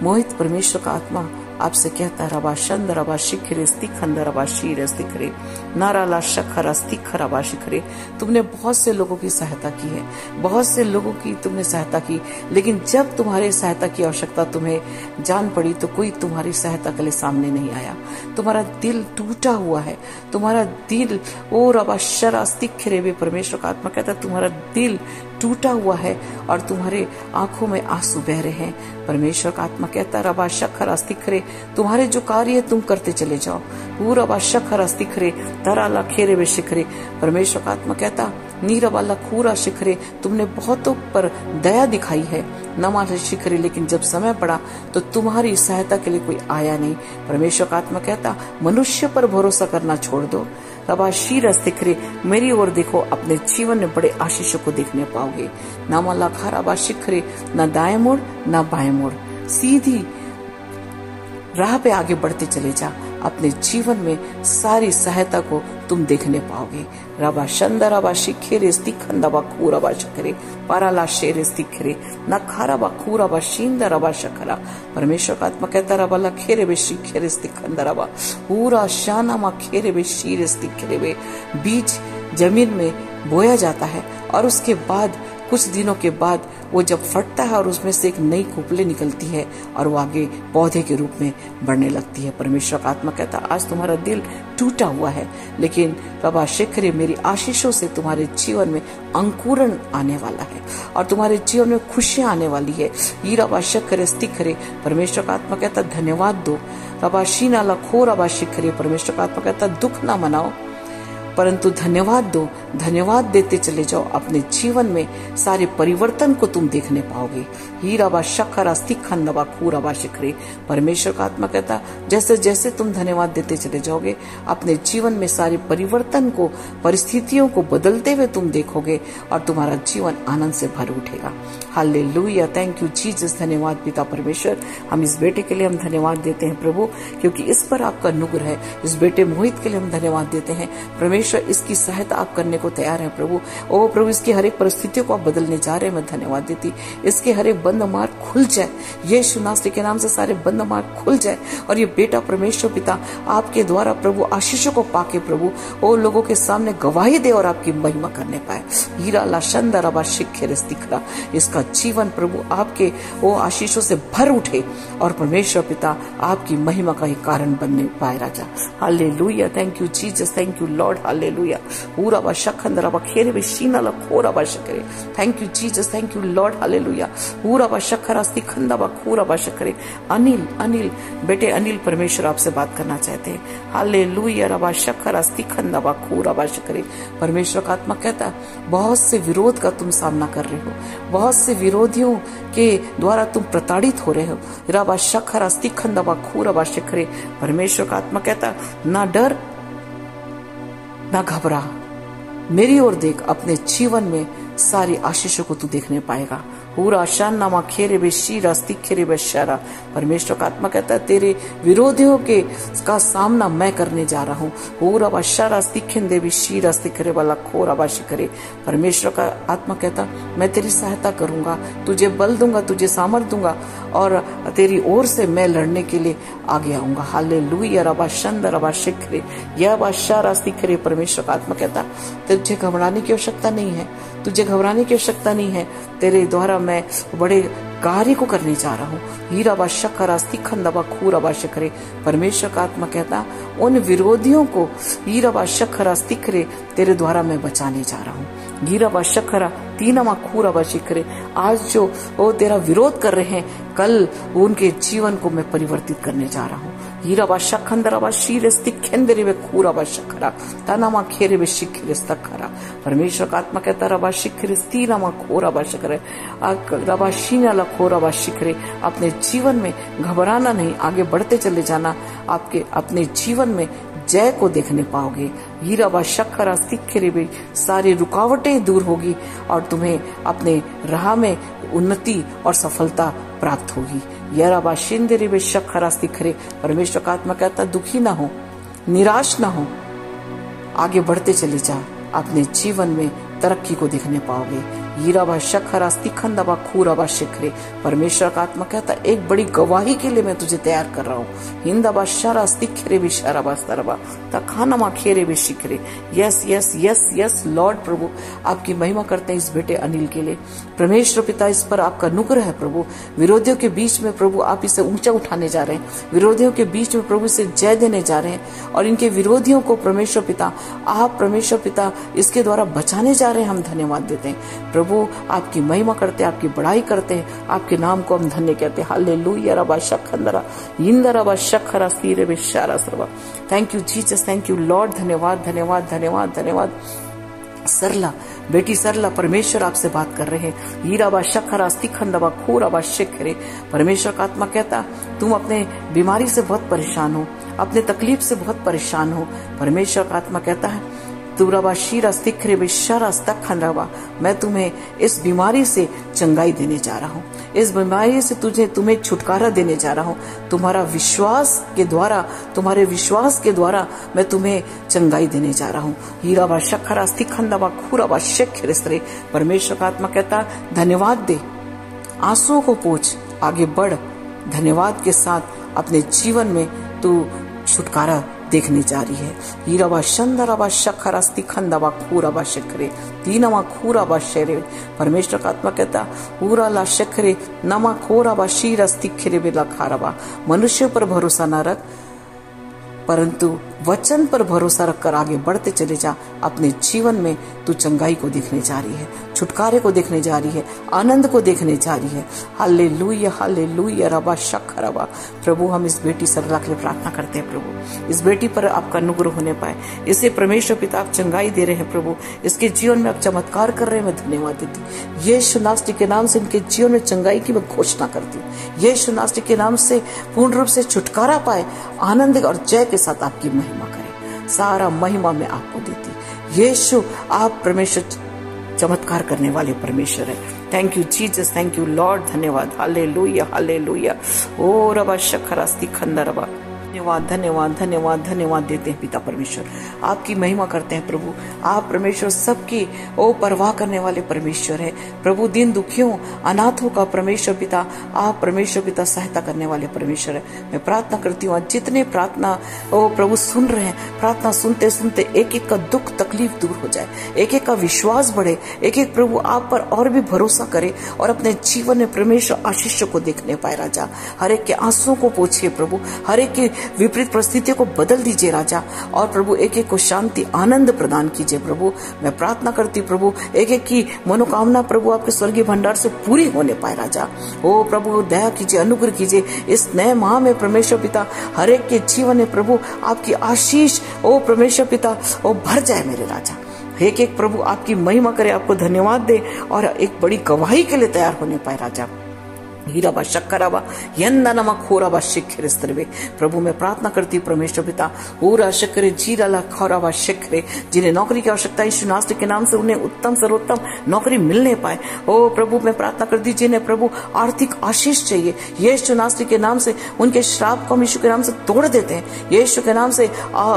मोहित, परमेश्वर का आत्मा आपसे कहता है, रबा शंद, रबा शिखरे, स्तिखंद, रबा शीर, स्तिखरे नाराला शखर, स्तिखर, रबा शिखरे। तुमने बहुत से लोगों की सहायता की है, बहुत से लोगों की तुमने सहायता की, लेकिन जब तुम्हारे सहायता की आवश्यकता तुम्हें जान पड़ी तो कोई तुम्हारी सहायता के लिए सामने नहीं आया। तुम्हारा दिल टूटा हुआ है, तुम्हारा दिल, ओ रबा शरा, स्तिखरे, वे परमेश्वर का आत्मा कहता तुम्हारा दिल टूटा हुआ है और तुम्हारे आँखों में आँसू बह रहे हैं। परमेश्वर का आत्मा कहता रबा शखर अस्तिखरे तुम्हारे जो कार्य तुम करते चले जाओ। पूरा शखर अस्तिखरे तराला खेरे वे शिखरे परमेश्वर का आत्मा कहता नीरा वाला खूरा शिखरे तुमने बहुतों पर दया दिखाई है। नमा शिखरे लेकिन जब समय पड़ा तो तुम्हारी सहायता के लिए कोई आया नहीं। परमेश्वर का आत्मा कहता, मनुष्य पर भरोसा करना छोड़ दो। रबा शीर स्तिखरे मेरी ओर देखो, अपने जीवन में बड़े आशीषों को देखने पाओगे। ना माला खाराबा शिखरे, न दाए मोड़, न बाएँ मोड़। सीधी राह पे आगे बढ़ते चले जा। अपने जीवन में सारी सहायता को तुम देखने पाओगे। रबा रबा खूरबा शखरे शेरे स्तिखरे न खारबा खूरबा शींदा रबा शखरा। परमेश्वर का आत्मा कहता रबा ला खेरे बे शिखेरे स्तिखंदा रबा। पूरा शाना मा खेरे बे स्तिखरे बे। बीज ज़मीन में बोया जाता है और उसके बाद कुछ दिनों के बाद वो जब फटता है और उसमें से एक नई कुपले निकलती है और वो आगे पौधे के रूप में बढ़ने लगती है। परमेश्वर का आत्मा कहता आज तुम्हारा दिल टूटा हुआ है, लेकिन रबा शेखरे मेरी आशीषों से तुम्हारे जीवन में अंकुरण आने वाला है और तुम्हारे जीवन में खुशियाँ आने वाली है। ये रबा शेखरे स्तिखरे परमेश्वर का आत्मा कहता धन्यवाद दो। रबा शीना लखो रबा शिखरे परमेश्वर का आत्मा कहता दुख ना मनाओ। परंतु धन्यवाद दो, धन्यवाद देते चले जाओ। अपने जीवन में सारे परिवर्तन को तुम देखने पाओगे। हीरा शखर अस्तिखन नबा खूरा बा शिखरे। परमेश्वर का आत्मा कहता, जैसे जैसे तुम धन्यवाद देते चले जाओगे, अपने जीवन में सारे परिवर्तन को, परिस्थितियों को बदलते हुए तुम देखोगे और तुम्हारा जीवन आनंद से भर उठेगा। हाले थैंक यू जीसस धन्यवाद पिता परमेश्वर। हम इस बेटे के लिए हम धन्यवाद देते हैं, प्रभु, क्योंकि इस पर आपका नुग्र है। इस बेटे मोहित के लिए हम धन्यवाद देते हैं। परमेश्वर, इसकी सहायता आप करने को तैयार है, प्रभु। ओ प्रभु, इसकी हर एक परिस्थितियों को आप बदलने जा रहे हैं, मैं धन्यवाद देती। इसके हर एक बंद मार्ग खुल जाए। ये नास्ती के नाम से सारे बंद मार्ग खुल जाए। और ये बेटा परमेश्वर पिता आपके द्वारा, प्रभु, आशीषों को पाके, प्रभु, ओ लोगों के सामने गवाही दे और आपकी महिमा करने पाए। हीरा ला शंदा रबा शिखेर दिखरा। इसका जीवन प्रभु आपके वो आशीषों से भर उठे और परमेश्वर पिता आपकी महिमा का ही कारण बनने पाए राजा। Hallelujah thank you Jesus thank you Lord hallelujah पूरा रबा खेरे बे शीना ला खोरा बा शकरे thank you Jesus thank you Lord hallelujah पूरा बा शखरा खोरा बा शकरे अनिल अनिल बेटे अनिल परमेश्वर आपसे बात करना चाहते हैं। हाले लुया रबा शखरा स्तिखंदा बा खोरा बा शकरे परमेश्वर का आत्मा कहता बहुत से विरोध का तुम सामना कर रहे हो। बहुत से विरोधियों के द्वारा तुम प्रताड़ित हो रहे हो। रबा शखर अस्तिखन दबा खूर अबा शिखरे। परमेश्वर का आत्मा कहता, ना डर, ना घबरा। मेरी ओर देख, अपने जीवन में सारी आशीषों को तू देखने पाएगा। पूरा शानमा खेरे बे शीरा खेरे बे परमेश्वर का आत्मा कहता है, तेरे विरोधियों के का सामना मैं करने जा रहा हूँ। पूरा बशारा स्तिखिन देवी शीरा स्तिखरे वाला खोरा बाशी करे। परमेश्वर का आत्मा कहता, मैं तेरी सहायता करूँगा, तुझे बल दूँगा, तुझे सामर्थ दूँगा और तेरी ओर से मैं लड़ने के लिए आगे आऊँगा। हाले लुई रबा शंद, रबा शिखरे। यह बाशारा स्तिखरे परमेश्वर का आत्मा कहता, तुझे घबराने की आवश्यकता नहीं है। तुझे घबराने की आवश्यकता नहीं है। तेरे द्वारा मैं बड़े कार्य को करने जा रहा हूँ। हीरा बा शकर अस्तिखन दबा खूरा बा शकरे परमेश्वर का आत्मा कहता, उन विरोधियों को हीरा बा शकर अस्तिखरे तेरे द्वारा मैं बचाने जा रहा हूँ। हीरा बा शखरा तीनमा खूरा बा शिखरे। आज जो वो तेरा विरोध कर रहे हैं, कल उनके जीवन को मैं परिवर्तित करने जा रहा हूँ। परमेश्वर का आत्मा कहता रबा रबा शिखरे अपने जीवन में घबराना नहीं आगे बढ़ते चले जाना आपके अपने जीवन में जय को देखने पाओगे हीरा व शक्कर सिक्खरे भी सारी रुकावटें दूर होगी और तुम्हें अपने राह में उन्नति और सफलता प्राप्त होगी। यरा शिंदे शिंदरे शक शक्खरा सिखरे। परमेश्वर का आत्मा कहता, दुखी ना हो, निराश ना हो, आगे बढ़ते चले जा। अपने जीवन में तरक्की को देखने पाओगे। हीराबा शखरा स्तिखंदबा खूराबा शिखरे। परमेश्वर का आत्मा कहता एक बड़ी गवाही के लिए मैं तुझे तैयार कर रहा हूँ। हिंदाबा शरा स्तिखरे भी शराबा सरबा तखानमा खेरे भी शिखरे। Yes yes yes yes, Lord प्रभु, आपकी महिमा करते हैं इस बेटे अनिल के लिए। परमेश्वर पिता इस पर आपका नुग्रह है प्रभु। विरोधियों के बीच में प्रभु आप इसे ऊँचा उठाने जा रहे हैं। विरोधियों के बीच में प्रभु इसे जय देने जा रहे हैं। और इनके विरोधियों को परमेश्वर पिता, आप परमेश्वर पिता इसके द्वारा बचाने जा रहे हैं, हम धन्यवाद देते हैं। प्रभु आपकी महिमा करते हैं आपकी बड़ाई करते हैं आपके नाम को हम धन्य कहते हैं। हाले लुया रबा शखंदरा इंदरा शखरा, सीरे विशारा सर्वा। Thank you Jesus thank you Lord धन्यवाद धन्यवाद धन्यवाद धन्यवाद। सरला, बेटी सरला, परमेश्वर आपसे बात कर रहे हैं। हीरा बा शखरा स्तिखंडवा खूरा बा शिखरे। परमेश्वर का आत्मा कहता, तुम अपने बीमारी से बहुत परेशान हो, अपने तकलीफ़ से बहुत परेशान हो। परमेश्वर का आत्मा कहता है तुरबा शीरा स्तिखरे विशारा स्तखंडवा मैं तुम्हें इस बीमारी से चंगाई देने जा रहा हूँ। इस बीमारी से तुझे, तुम्हें छुटकारा देने जा रहा हूँ। तुम्हारा विश्वास के द्वारा, तुम्हारे विश्वास के द्वारा मैं तुम्हें चंगाई देने जा रहा हूँ। हीरा व शखरा स्तिखंडवा खूरा व शख्य परमेश्वर का आत्मा कहता, धन्यवाद दे। आंसुओं को पोछ। आगे बढ़। धन्यवाद के साथ अपने जीवन में तू छुटकारा देखने जा रही है। हीराबा शखर शखरा खंदवा खूराबा शखरे, तीनवा खूराबा शेरे परमेश्वर का आत्मा कहता पूरा ला शखरे नमा शीर शीरा खिरे बेला खारावा। मनुष्य पर भरोसा न रख, परंतु वचन पर भरोसा रखकर आगे बढ़ते चले जा। अपने जीवन में तू चंगाई को देखने जा रही है, छुटकारे को देखने जा रही है, आनंद को देखने जा रही है। हाले लुया हाले लुया रबा शख रबा। प्रभु, हम इस बेटी सरला के लिए प्रार्थना करते हैं, प्रभु। इस बेटी पर आपका अनुग्रह होने पाए। इसे परमेश्वर पिता आप चंगाई दे रहे हैं, प्रभु। इसके जीवन में आप चमत्कार कर रहे हैं, मैं धन्यवाद देती ये नास्टी के नाम से इनके जीवन में चंगाई की मैं घोषणा करती हूँ। ये नास्टी के नाम से पूर्ण रूप से छुटकारा पाए, आनंद और जय के साथ आपकी महिमा करें। सारा महिमा में आपको देती। यीशु, आप परमेश्वर चमत्कार करने वाले परमेश्वर है। Thank you Jesus thank you Lord धन्यवाद। हाले लोहिया हाले लोहिया ओ, रबा शखरास्ती खंदा रबा। धन्यवाद धन्यवाद धन्यवाद धन्यवाद देते हैं पिता परमेश्वर। आपकी महिमा करते हैं प्रभु। आप परमेश्वर सबकी ओ परवाह करने वाले परमेश्वर है। प्रभु, दिन दुखियों, अनाथों का परमेश्वर पिता, आप परमेश्वर पिता सहायता करने वाले परमेश्वर है। मैं प्रार्थना करती हूँ जितने प्रार्थना ओ प्रभु सुन रहे हैं, प्रार्थना सुनते सुनते एक एक का दुख, तकलीफ़ दूर हो जाए। एक एक का विश्वास बढ़े। एक एक प्रभु आप पर और भी भरोसा करे और अपने जीवन में परमेश्वर आशीष को देखने पाए राजा। हर एक के आंसुओं को पोछिए प्रभु। हर एक के विपरीत परिस्थितियों को बदल दीजिए राजा। और प्रभु एक एक को शांति, आनंद प्रदान कीजिए प्रभु। मैं प्रार्थना करती प्रभु एक एक की मनोकामना प्रभु आपके स्वर्गीय भंडार से पूरी होने पाए राजा। ओ प्रभु, दया कीजिए, अनुग्रह कीजिए। इस नए माह में परमेश्वर पिता, हर एक के जीवन में प्रभु, आपकी आशीष, ओ परमेश्वर पिता, ओ भर जाए मेरे राजा। एक एक प्रभु, आपकी महिमा करे, आपको धन्यवाद दे और एक बड़ी गवाही के लिए तैयार होने पाए राजा। हीराबा शक्कराबा यंदनमा खोराबा शिखर स्तरवे प्रभु मैं प्रार्थना करती हूँ परमेश्वर पिता पूरा शक्कर जीराला खोराबा शिखरे जिन्हें नौकरी की आवश्यकता है नास्ति के नाम से उन्हें उत्तम सर्वोत्तम नौकरी मिलने पाए ओ प्रभु मैं प्रार्थना करती जिन्हें प्रभु आर्थिक आशीष चाहिए यीशु नास्ति के नाम से उनके श्राप को हम यीशु के नाम से तोड़ देते हैं यीशु के नाम से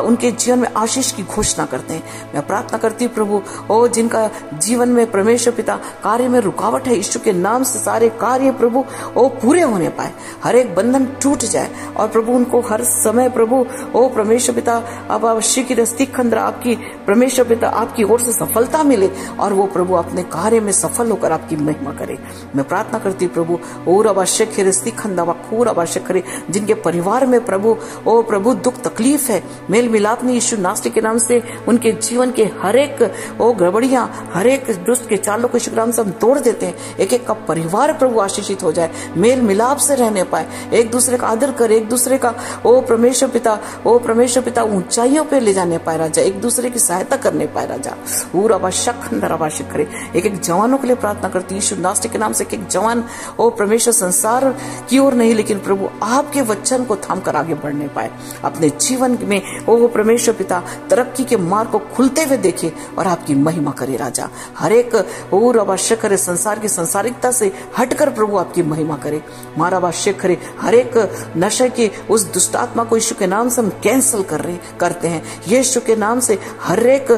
उनके जीवन में आशीष की घोषणा करते हैं मैं प्रार्थना करती हूँ प्रभु ओ जिनका जीवन में परमेश्वर पिता कार्य में रुकावट है यीशु के नाम से सारे कार्य प्रभु वो पूरे होने पाए। हर एक बंधन टूट जाए और प्रभु उनको हर समय प्रभु, ओ, परमेश्वर पिता, अब अवश्य की रस्ती खंद्रा आपकी, परमेश्वर पिता आपकी ओर से सफलता मिले और वो प्रभु अपने कार्य में सफल होकर आपकी महिमा करे। मैं प्रार्थना करती हूँ प्रभु और आवश्यक है रस्ती खंदा खूर आवश्यक करे, जिनके परिवार में प्रभु, ओ, प्रभु दुख तकलीफ़ है। मेल मिलाप नहीं यीशु नास्ति के नाम से उनके जीवन के हर एक, ओ, गड़बड़ियाँ, हर एक दुष्ट के चालों को नाम से हम तोड़ देते हैं। एक एक का परिवार प्रभु आशीषित हो जाए। मेल मिलाप से रहने पाए। एक दूसरे का आदर करे, एक दूसरे का, ओ परमेश्वर पिता, ओ परमेश्वर पिता, ऊंचाइयों पे ले जाने पाए राजा, एक दूसरे की सहायता करने पाए राजा। पूरा आवश्यक अंदर करे। एक एक जवानों के लिए प्रार्थना करती यीशु नास्ति के नाम से एक जवान, ओ परमेश्वर संसार की ओर नहीं, लेकिन प्रभु आपके वचन को थाम कर आगे बढ़ने पाए। अपने जीवन में, ओ परमेश्वर पिता, तरक्की के मार्ग को खुलते हुए देखे और आपकी महिमा करे राजा। हर एक, ओ आवश्यक करे, संसार की संसारिकता से हटकर प्रभु आपकी महिमा करे, मारा आवश्यक करे। हर एक नशे की उस दुष्ट आत्मा को यीशु के नाम से हम कैंसिल कर रहे, करते हैं। यीशु के नाम से हर एक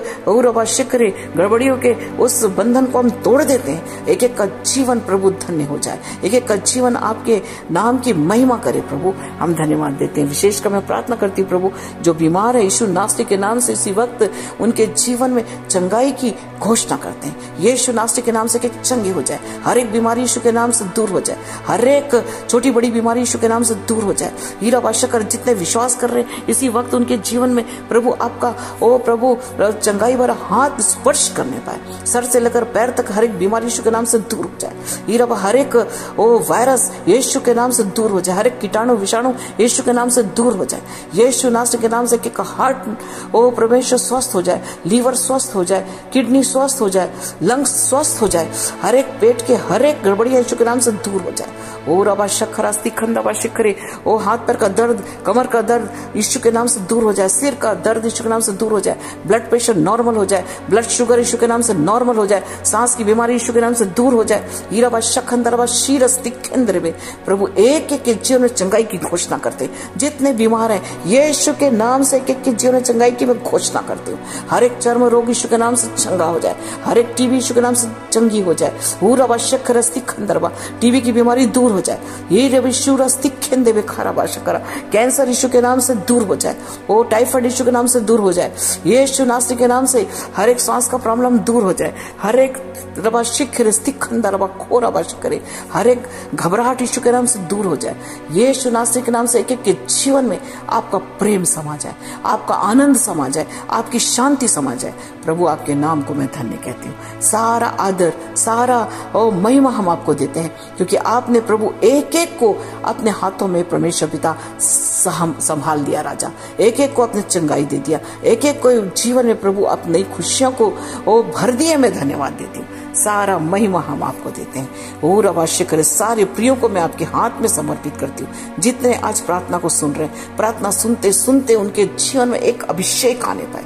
आवश्यक करे, गड़बड़ियों के उस बंधन को हम तोड़ देते हैं। एक एक का जीवन प्रभु धन्य हो जाए। एक एक का जीवन आपके नाम की महिमा करे प्रभु। हम धन्यवाद देते हैं। विशेषकर मैं प्रार्थना करती हूँ प्रभु, जो बीमार है, यीशु नास्तिक के नाम से इसी वक्त उनके जीवन में चंगाई की घोषणा करते हैं। यीशु नास्तिक के नाम से चंगे हो जाए। हर एक बीमारी यीशु के नाम से दूर हो जाए। हर एक छोटी बड़ी बीमारी यीशु के नाम से दूर हो जाए। हीरा बादशाह जितने विश्वास कर रहे हैं, इसी वक्त उनके जीवन में प्रभु आपका, ओ प्रभु, चंगाई भरा हाथ स्पर्श करने पाए। सर से लेकर पैर तक हर एक बीमारी यीशु के नाम से दूर हो जाए। हीरा हर एक, ओ वायरस यीशु के नाम से दूर हो जाए। हर एक कीटाणु, विषाणु यीशु के नाम से दूर हो जाए। यीशु नास्तिक के नाम से हार्ट, ओ परमेश्वर स्वस्थ हो जाए, लीवर स्वस्थ हो जाए, किडनी स्वस्थ हो जाए, लंग्स स्वस्थ हो जाए। हर एक पेट के हर एक गड़बड़िया यीशु के नाम से दूर हो जाए ओ रबा शक्खर अस्थि खंडबा शिखरे। ओ हाथ पैर का दर्द, कमर का दर्द यीशु के नाम से दूर हो जाए। सिर का दर्द यीशु के नाम से दूर हो जाए। ब्लड प्रेशर नॉर्मल हो जाए। ब्लड शुगर यीशु के नाम से नॉर्मल हो जाए। सांस की बीमारी यीशु के नाम से दूर हो जाए। हीराबा शखंदरबा शीर अस्थि केंद्र में। प्रभु एक एक जीवन में चंगाई की घोषणा करते। जितने बीमार हैं, यीशु के नाम से एक एक जीवन में चंगाई की मैं घोषणा करती हूँ। हर एक चर्म रोग यीशु के नाम से चंगा हो जाए। हर एक टीबी यीशु के नाम से चंगी हो जाए। शक्कर अस्थि खंदरबा टीबी की बीमारी दूर हो जाए। ये रवि शिवर अस्थि खेंदे वे खारा बाशकरा कैंसर यीशु के नाम से दूर हो जाए, वो टाइफाइड यीशु के नाम से दूर हो जाए यीशु नास्तिक के नाम से हर एक सांस का प्रॉब्लम दूर हो जाए, हर एक रबा शिखर, स्थिखंदा रबा खोरा बश करे, हर एक घबराहट यीशु के नाम से दूर हो जाए। यीशु नास्तिक के नाम से एक एक के जीवन में आपका प्रेम समा जाए, आपका आनंद समा जाए, आपकी शांति समा जाए। प्रभु, आपके नाम को मैं धन्य कहती हूँ। सारा आदर, सारा, ओ, महिमा हम आपको देते हैं, क्योंकि आपने प्रभु एक एक को अपने हाथों में परमेश्वर पिता संभाल दिया, राजा। एक एक को अपने चंगाई दे दिया। एक एक को जीवन में प्रभु अपनी खुशियों को, ओ, भर दिए, मैं धन्यवाद देती हूँ। सारा महिमा हम आपको देते हैं। और अवश्य करे सारे प्रियो को मैं आपके हाथ में समर्पित करती हूँ। जितने आज प्रार्थना को सुन रहे हैं, प्रार्थना सुनते सुनते उनके जीवन में एक अभिषेक आने पाए।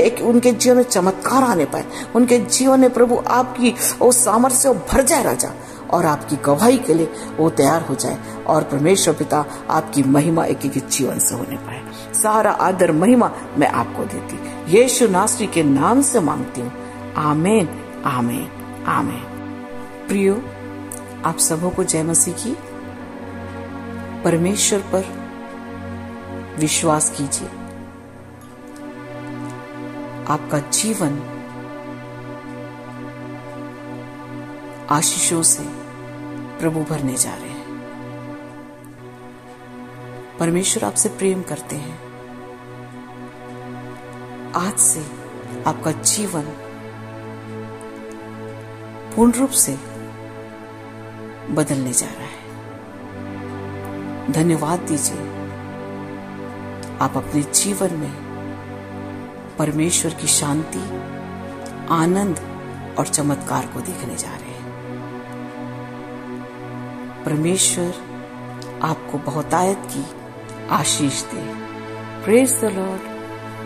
एक उनके जीवन में चमत्कार आने पाए। उनके जीवन में प्रभु आपकी वो सामर्थ्य भर जाए, राजा। और आपकी गवाही के लिए वो तैयार हो जाए और परमेश्वर पिता आपकी महिमा एक एक जीवन से होने पाए। सारा आदर, महिमा मैं आपको देती। यीशु नासरी के नाम से मांगती हूँ। आमेन आमेन आमेन। प्रियो, आप सबों को जय मसीह की। परमेश्वर पर विश्वास कीजिए। आपका जीवन आशीषों से प्रभु भरने जा रहे हैं। परमेश्वर आपसे प्रेम करते हैं। आज से आपका जीवन पूर्ण रूप से बदलने जा रहा है। धन्यवाद दीजिए। आप अपने जीवन में परमेश्वर की शांति, आनंद और चमत्कार को देखने जा रहे हैं। परमेश्वर आपको बहुतायत की आशीष दे। Praise the Lord